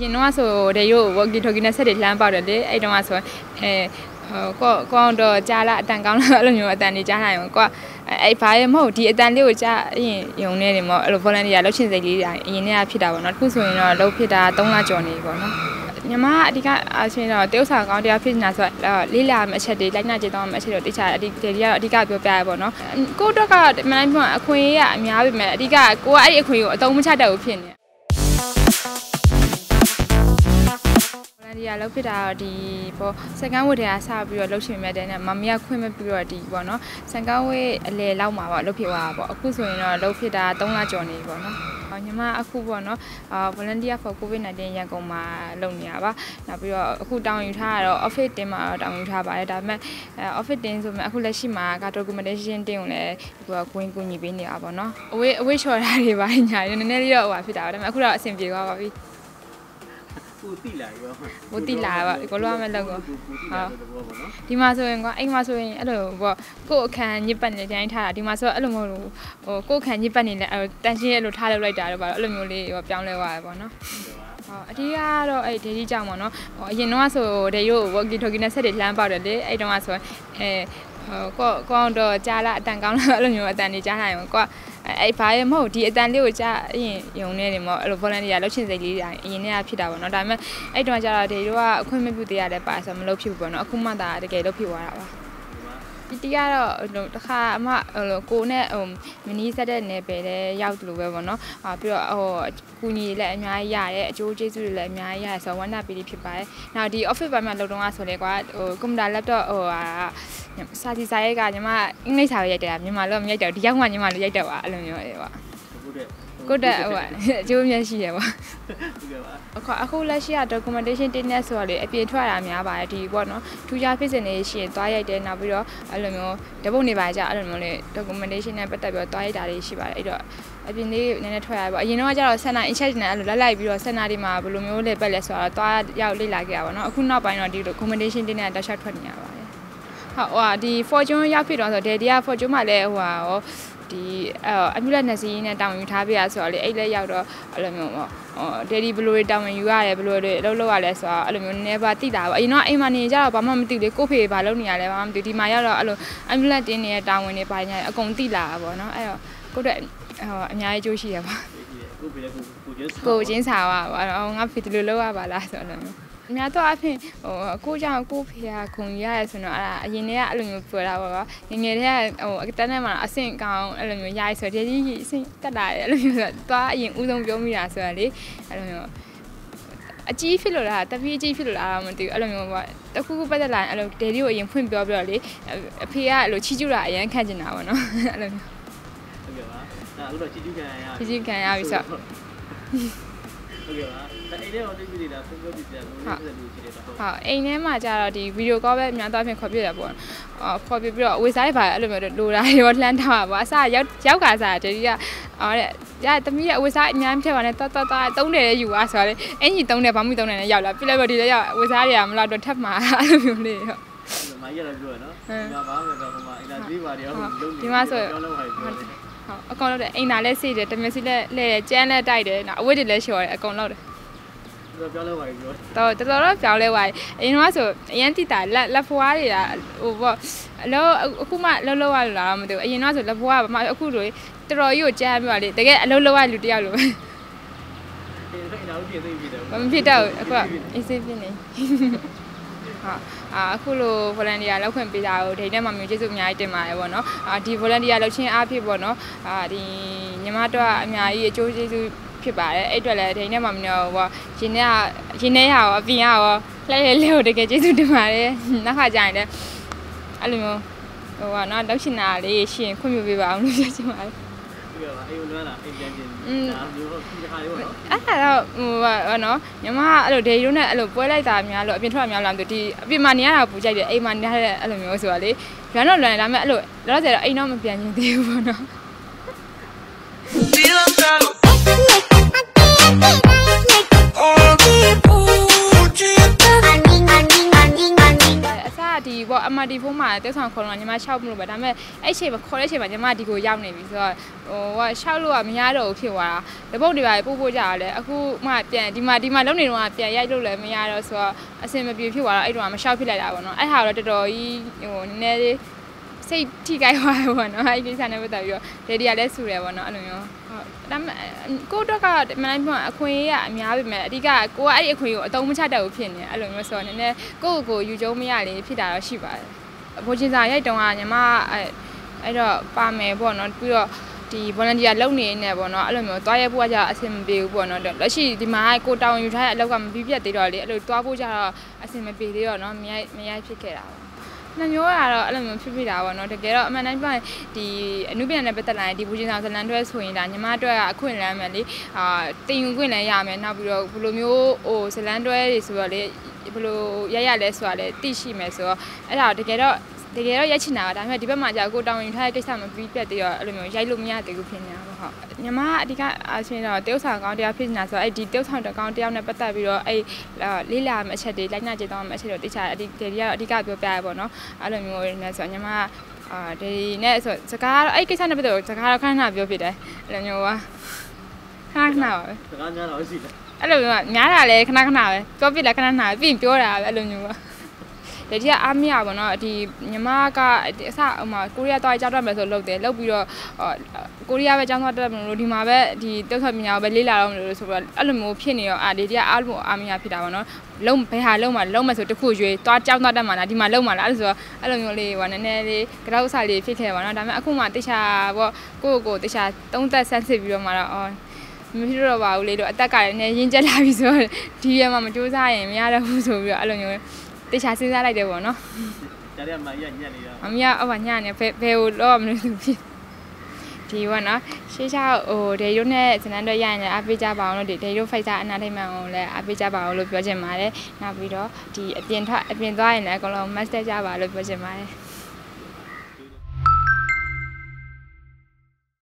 ရင်တော့ဆိုဒေယိုဝကီတိုကီနဲ့ဆက်တွေလှမ်းပေါက်တယ်လေအဲ့တုန်းကဆိုအဲဟိုကိုကိုအောင်တော့ကြားလာအတန်ကောင်းလာအဲ့လိုမျိုးအတန်တွေကြားလာရင်ကိုကအဲ့ဘာရမဟုတ်ဒီအတန်လေးကိုကြားအရင်ယုံနေတယ်မောအဲ့လို volunteer လှုပ်ရှင်စိတ်လေးတွေအရင်တည်းကဖြစ်တာပေါ့နော်တခုဆိုရင်တော့လှုပ်ဖြစ်တာ3လကျော်နေပြီပေါ့နော်ညီမအဓိကအချင်းတော့တရုတ်ဆောင်ကောင်းတရားဖြစ်နေတာဆိုတော့လေးလာမယ့်အချက်တွေလိုက်နာကြည့်တော့မယ့်အချက်တွေတိကျအဓိဒီကတော့အဓိကပြောပြရပေါ့နော်ကိုတော့ကမန်ပြောအခွင့်အရေးကအများပြီမဲ့အဓိကကိုကအဲ့ဒီအခွင့်အရေးကိုအသုံးမချတတ်ဘူးဖြစ်နေ ဒီယာလောက်ဖြစ်တာတော့ဒီပေါ့စကန်ဝတ်တွေကစပြီးတော့လှုပ်ရှင်မြတ်တဲ့နဲ့မမီးကခွင့်မဲ့ပြီးတော့ဒီပေါ့နော်စကန်ဝတ်အလေလောက်မှာပေါ့လှုပ်ဖြစ်သွားတာပေါ့အခုဆိုရင်တော့လှုပ်ဖြစ်တာ3လကျော်နေပြီပေါ့နော်ညီမအခုပေါ့နော်အာ volunteer for covid-19 ရန်ကုန်မှာလုပ်နေရပါနောက်ပြီးတော့အခုတောင်းယူထားတာတော့ office တင်မှာတောင်းယူထားပါတယ်ဒါပေမဲ့ office တင်ဆိုမှအခုလက်ရှိမှာက documentation တင်ုံလည်းဒီကကိုင်းကူညီပေးနေတာပေါ့နော်အဝေးအဝေးချော်တာတွေပါညာနည်းနည်းလေးတော့ဟိုဖြစ်တာပါဒါပေမဲ့အခုတော့အဆင်ပြေသွားပါပြီ ကိုတိလာရောဘိုတိလာပါကိုလိုရမယ်လောက်ကိုကိုတိလာတဲ့ဘောပေါ့နော်ဒီမှာဆိုရင်ကွာအိမ်မှာဆိုရင်အဲ့လိုပေါ့ကို့အခန်းညစ်ပတ်နေတိုင်းထားတာဒီမှာဆိုအဲ့လိုမဟုတ်ဘူးဟိုကို့အခန်းညစ်ပတ်နေလဲအဲ့တန်ရှင်းအဲ့လိုထားလောက်လိုက်တာတော့ပါအဲ့လိုမျိုးလေးဟိုပြောင်းလဲသွားတယ်ပေါ့နော်ဟုတ်အဓိကတော့အဲ့ဒေဒီကြောင့်ပေါ့နော်ဟိုအရင်တော့ဆိုဒေယိုဝကီတိုကီနဲ့ဆက်တွေလှမ်းပေါက်တယ်လေအဲ့တုန်းကဆိုအဲဟိုကိုကိုအောင်တော့ကြားလာအတန်ကောင်းလာအဲ့လိုမျိုးအတန်တွေကြားလာရင်ကိုက အဲ့ဘာရမဟုတ်ဒီအတန်လေးကိုကြားအရင်ယုံနေတယ်မောအဲ့လို volunteer လှုပ်ရှင်စိတ်လေးတွေအရင်တည်းကဖြစ်တာပေါ့နော်ဒါပေမဲ့အဲ့တုန်းကကျတော့ဒေတို့ကအခွင့်မပြုသေးရတဲ့ပါဆိုမလုပ်ဖြစ်ဘူးပေါ့နော်အခုမှသာတကယ်လုပ်ဖြစ်သွားတာပါ ဒီတီကတော့ဟိုတခါအမဟိုကိုနဲ့ဟိုမနီးဆက်တဲ့နယ်ပယ်လည်းရောက်တယ်လို့ပဲပေါ့နော်အာပြီးတော့ဟိုကူညီလည်းအများကြီးရတယ်အကျိုးကျေးဇူးတွေလည်းအများကြီးရတယ်ဆိုတော့ဝမ်းသာပီတိဖြစ်ပါတယ်နောက်ဒီ office ဘက်မှာလုပ်တော့ဆိုလေကွာဟိုကွန်ပျူတာ laptop ဟိုဟာစာစီစာရဲကညီမအင်္ဂလိပ်စာပဲရိုက်တယ်မြန်မာလိုမရိုက်တော့ဒီရောက်မှညီမလိုရိုက်တော့ပါအဲ့လိုမျိုးတွေပေါ့ ကိုတဲ့ကိုတက်ဟိုအကျိုးမြတ်ရှိရပါဟုတ်ကဲ့ပါအခုအခုလက်ရှိက documentation တင်းနေဆိုတော့လေအပြင်ထွက်တာများပါတယ်ဒီပေါ့နော်ထူးခြားဖြစ်စဉ်တွေရှိရင်သွားရိုက်တယ်နောက်ပြီးတော့အဲ့လိုမျိုးတပုတ်နေပါကြအဲ့လိုမျိုးလေ documentation နဲ့ပတ်သက်ပြီးတော့သွားရိုက်တာတွေရှိပါတယ်အဲ့တော့အပြင်လေးနည်းနည်းထွက်ရပါအရင်တော့ကျတော့ center in charge နဲ့အဲ့လိုလိုက်လိုက်ပြီးတော့ center တွေမှာဘယ်လိုမျိုးလေပတ်လဲဆိုတော့သွားရောက်လေ့လာခဲ့ရပါတော့အခုနောက်ပိုင်းတော့ဒီ documentation တင်းနဲ့တောက်လျှောက်ထွက်နေရပါတယ်ဟုတ်ဟိုဟာဒီ fortune ရောက်ဖြစ်တော့ဆိုဒေဒီက fortune မှာလည်းဟိုဟာရော ဒီအမြူလက်နှစ်စီးနဲ့တောင်းယူထားပြရဆိုတော့လေအဲ့လက်ရောက်တော့အဲ့လိုမျိုးပေါ့ဟိုဒေဒီဘလိုတွေတောင်းယူရတယ်ဘလိုတွေအလုပ်လုပ်ရလဲဆိုတော့အဲ့လိုမျိုးနည်းနည်းပါတိတာပေါ့အရင်တော့အိမ်မှာနေကြတော့ဘာမှမသိဘူးလေကိုဖေဘာလုပ်နေရလဲဘာမှမသိဒီမှာရောက်တော့အဲ့လိုအမြူလက်တင်းနေတဲ့တောင်းဝင်တွေပါညာအကုန်တိလာတာပေါ့နော်အဲ့တော့ကိုယ့်အတွက်ဟိုအများကြီးကြိုးရှိရပါကိုပြလေကိုကိုကျင်းကိုချင်းစာပါပေါ့ငါဖေဒီလိုလုပ်ရပါလားဆိုတော့ အများတော့အဖြစ်ဟိုကိုကြောင့်ကိုဖေကခုံရရဲဆိုတော့အဲ့ဒါအရင်တည်းကအဲ့လိုမျိုးပြောတာပေါ့ငငယ်တည်းကဟိုအတန်းထဲမှာအဆင့်ကောင်းအဲ့လိုမျိုးရရဲဆိုတော့ဒီကြီးအဆင့်တက်လာတယ်အဲ့လိုမျိုးဆိုတော့သွားအရင်ဦးဆုံးပြောမိတာဆိုတော့လေအဲ့လိုမျိုးအကြီးဖြစ်လို့လားတပီးအကြီးဖြစ်လို့လားမသိဘူးအဲ့လိုမျိုးပေါ့တခုခုပတ်သက်လာရင်အဲ့လိုဒေဒီကိုအရင်ဖွင့်ပြောပြတော့လေအဖေကအဲ့လိုချီကျူတာအရင်ခန့်ကျင်တာပေါ့နော်အဲ့လိုမျိုးဟုတ်ကဲ့ပါဒါအခုတော့ချီချူခံရချီကျူခံရပြီဆို ဟုတ်ကဲ့ပါဒါအိမ်ထဲတော့တိတ်ပြီးတာဖုန်းပြောပြပြလို့ဖြစ်တယ်လို့ရှိတယ်တော့ဟုတ်အိမ်ထဲမှာကျတော့ဒီဗီဒီယိုကောပဲအများသောအားဖြင့်ခေါ်ပြရပေါ့အော်ခေါ်ပြပြီးတော့အဝေစားရပါအဲ့လိုမျိုးလိုတာရောလှမ်းထားပါပေါ့အစားရောက်ရောက်ကစားတယ်ဒီကအော်တဲ့ရတမီးရဲ့အဝေစားအများကြီးဖြစ်ပါနဲ့တော်တော်တော်တုံးတယ်ယူသွားဆိုတော့လေအင်ကြီးတုံးတယ်ဘာမှမတုံးတယ်နဲ့ရောက်လာပြလိုက်တော့ဒီလည်းရောက်အဝေစားတွေကမလောက်တော့ထပ်မှာအဲ့လိုမျိုးလေးဟုတ်မာကြီးကတော့ပြောရနော်ဒီမှာဘာမှမပြောဘူးမှာအင်တာဗျူးပါတွေဟုတ်လုံးနေဒီမှာဆိုပြောလို့ပါပြောတယ် ဟုတ်အကောင်လောက်တယ်အိမ်သာလဲစေးတယ်တမက်စီလဲလဲတယ်ကျန်းလဲတိုက်တယ်နော်အဝတ်တွေလဲလျှော်တယ်အကောင်လောက်တယ်ပြောလို့ပါပြောတော့တော်တော်တော့ပြောင်းလဲသွားတယ်အရင်ကဆိုအရင်တိတာလက်လက်ဖွားတွေကဟိုပေါ့အလောအခုမှလှုပ်လှုပ်ရလာတော့မသိဘူးအရင်ကဆိုလက်ဖွားကဘာမှအခုလိုတော်တော်ကြီးကိုကြားပြပါလေတကယ်အလုပ်လုပ်ရလူတယောက်လိုပဲဒီအိမ်တော်ပြည့်သိပြီတယ်ဘာမဖြစ်တော့ဘူးအခုကအေးစေးဖြစ်နေ ဟာအာအခုလို volunteer လောက်ခွင့်ပေးတာကိုဒိတ်နဲ့မှမျိုးကျေးဇူးအများကြီးတင်ပါတယ်ပေါ့နော်အာဒီ volunteer လောက်ချင်းအားဖြစ်ပေါ့နော်အာဒီညီမတို့ကအများကြီးအကျိုးကျေးဇူးဖြစ်ပါတယ်အဲ့အတွက်လည်းဒိတ်နဲ့မှမနေတော့ဘောရင်းနဲ့ရင်းနဲ့ရရောအပြင်ရရောလှည့်လှည့်လေးကိုတကယ်ကျေးဇူးတင်ပါတယ်နောက်ခါကျရင်လည်းအဲ့လိုမျိုးဟိုကနော်လောက်ရှင်တာလေးရှင်ခွင့်ပြုပေးပါအောင်လို့ပြောချင်ပါတယ် ပြောပါအိမ်လွမ်းလာအိမ်ပြန်ပြင်ဒါမျိုးဟုတ်ဒီခါလေးပေါ့နော်အဲ့ဒါတော့ဟိုပါနော်ညီမကအဲ့လိုဒေရီတို့နဲ့အဲ့လိုပွဲလိုက်တာများလို့အပြင်ထွက်တာများလားမသိဘူးဒီအပြင်မှာနေရတာပူကြိုက်တယ်အိမ်မှာနေရတဲ့အဲ့လိုမျိုးဆိုတော့လေလွမ်းတော့လွမ်းတယ်ဒါပေမဲ့အဲ့လိုလောလောဆယ်တော့အိမ်တော့မပြန်ချင်သေးဘူးပေါ့နော် မဒီဖုန်းမှာတက်ဆောင်ခေါ်တော့ညီမရှောက်မလို့ပဲဒါပေမဲ့အဲ့ချိန်မှာခေါ်တဲ့ချိန်မှာညီမဒီကိုရောက်နေပြီဆိုတော့ဟိုကရှောက်လို့ကမရတော့ဘူးဖြစ်သွားတာတပုတ်တွေပါပို့ပို့ကြရတယ်အခုမှပြန်ဒီမှာဒီမှာလုံနေတော့ပြန်ရိုက်လို့လည်းမရတော့ဆိုတော့အဆင်မပြေဖြစ်သွားတော့အဲ့တော့မရှောက်ဖြစ်လိုက်တာပေါ့နော်အဲ့ဟာတော့တော်တော်ကြီးဟိုနည်းနည်းလေးစိတ်ထိခိုက်သွားတယ်ပေါ့နော်အဲ့ဒီကိစ္စနဲ့ပတ်သက်ပြီးတော့ဒေဒီကလည်းဆူတယ်ပေါ့နော်အဲ့လိုမျိုးဟုတ်ဒါပေမဲ့ကိုတော့ကမနိုင်ပြောအခွင့်အရေးကအများပြီမဲ့အဓိကကိုကအဲ့ဒီအခွင့်အရေးကိုအတုံးမချတတ်ဘူးဖြစ်နေအဲ့လိုမျိုးဆိုတော့နည်းနည်းကိုယ့်ကိုယ်ယူကျုံမရလေဖြစ်တာတော့ရှိပါတယ် ဘိုးချင်းစာရိုက်တုံးကညီမအဲ့အဲ့တော့ပါမယ်ပေါ့နော်ပြီးတော့ဒီ volunteer လုပ်နေနေပေါ့နော်အဲ့လိုမျိုးသွားရဖို့ကကြအဆင်မပြေဘူးပေါ့နော်လက်ရှိဒီမှာကိုတောင်းယူထားတဲ့အလောက်ကမပြီးပြတ်သေးတော့လေအဲ့လိုသွားဖို့ကြတော့အဆင်မပြေသေးတော့နော်မရိုက်မရိုက်ဖြစ်ခဲ့တာပါနှမျိုးကတော့အဲ့လိုမျိုးဖြစ်ဖြစ်တာပေါ့နော်တကယ်တော့အမှန်တမ်းပြောရင်ဒီအနုပညာနဲ့ပတ်သက်လာရင်ဒီဘူဂျင်ဆောင်ဇလန်တွဲဆိုရင်ဒါညီမအတွက်ကအခွင့်အလမ်းပဲလေအာတင်ယူခွင့်လည်းရမယ်နောက်ပြီးတော့ဘယ်လိုမျိုးဟိုဇလန်တွဲတွေဆိုတော့လေ ဘယ်လိုရရလဲဆိုတာလည်းသိရှိမယ်ဆိုတော့အဲ့ဒါတကယ်တော့တကယ်တော့ရိုက်ချင်တာပါဒါပေမဲ့ဒီဘက်မှာကြာကိုတောင်းရင်ထားတဲ့ကိစ္စမပြီးပြတ်သေးတော့အဲ့လိုမျိုးရိုက်လို့မရသေးဘူးဖြစ်နေတာပေါ့ဟုတ်ညီမအဓိကအချင်းတော့တယောက်ဆောင်ကောင်းတရားဖြစ်နေတာဆိုတော့အဲ့ဒီတယောက်ဆောင်တကောင်းတယောက်နဲ့ပတ်သက်ပြီးတော့အဲ့လေးလာမယ့်အချက်တွေလိုက်နာကြည့်တော့မယ့်အချက်တွေတိကျအဓိကဒီကတော့အဓိကပြောပြရပေါ့နော်အဲ့လိုမျိုးနဲ့ဆိုတော့ညီမအာဒီနဲ့ဆိုစကားတော့အဲ့ကိစ္စနဲ့ပတ်သက်လို့စကားတော့ခဏခဏပြောဖြစ်တယ်အဲ့လိုမျိုးပါခဏခဏပါပဲစကားများတော့ရှိတယ် အဲ့လိုမျိုးများတာလဲခဏခဏပဲပြောပြလဲခဏခဏပြီးရင်ပြောတာပဲအဲ့လိုမျိုးပါတတိယအားမရပါတော့ဒီညီမကအစဟိုမှာကိုရီးယားသွားကြောက်တော့မယ်ဆိုလုပ်တယ်လုပ်ပြီးတော့ကိုရီးယားပဲကြောင်းသွားတက်မလို့ဒီမှာပဲဒီတုတ်ဆက်ပညာကိုပဲလေ့လာတော့မလို့ဆိုတော့အဲ့လိုမျိုးဖြစ်နေတော့အာဒီတည်းအားလုံးအားမရဖြစ်တာပါနော်လုံးဘယ်ဟာလုံးမှာလုံးမယ်ဆိုတခုရွေးသွားကြောင်းသွားတက်မှာလားဒီမှာလုံးမှာလားအဲ့လိုဆိုတော့အဲ့လိုမျိုးလေးဟိုနည်းနည်းလေးကြောက်စားလေးဖြစ်ခဲ့ပါတော့ဒါပေမဲ့အခုမှတခြားပေါ့ကိုယ့်ကိုယ်တခြားသုံးသက်ဆန်းစစ်ပြီးတော့မှတော့အော် မဖြစ်တော့ပါဘူးလေလို့အသက်ကလည်းနည်းရင်းကျက်လာပြီဆိုတော့ဒီရမှာမကြိုးစားရင်မရတော့ဘူးဆိုပြီးတော့အဲ့လိုမျိုးတခြားစဉ်းစားလိုက်တယ်ပေါ့နော်ကြားရမှာရညက်နေတာမမရအဝညနေဘယ်ဘယ်ကိုတော့မလို့သူဖြစ်ဒီကနော်ရှေးချောက်ဟိုဒေရုနဲ့ဇနန်တွေရရင်လည်းအားပေးကြပါအောင်လို့ဒီဒေရုဖိုက်တာအနာထိတ်မှန်ကိုလည်းအားပေးကြပါအောင်လို့ပြောချင်ပါတယ်နောက်ပြီးတော့ဒီအပြင်ထွက်အပြင်သွားရင်လည်းအကုန်လုံး master ကြပါလို့ပြောချင်ပါတယ်